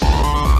Bye.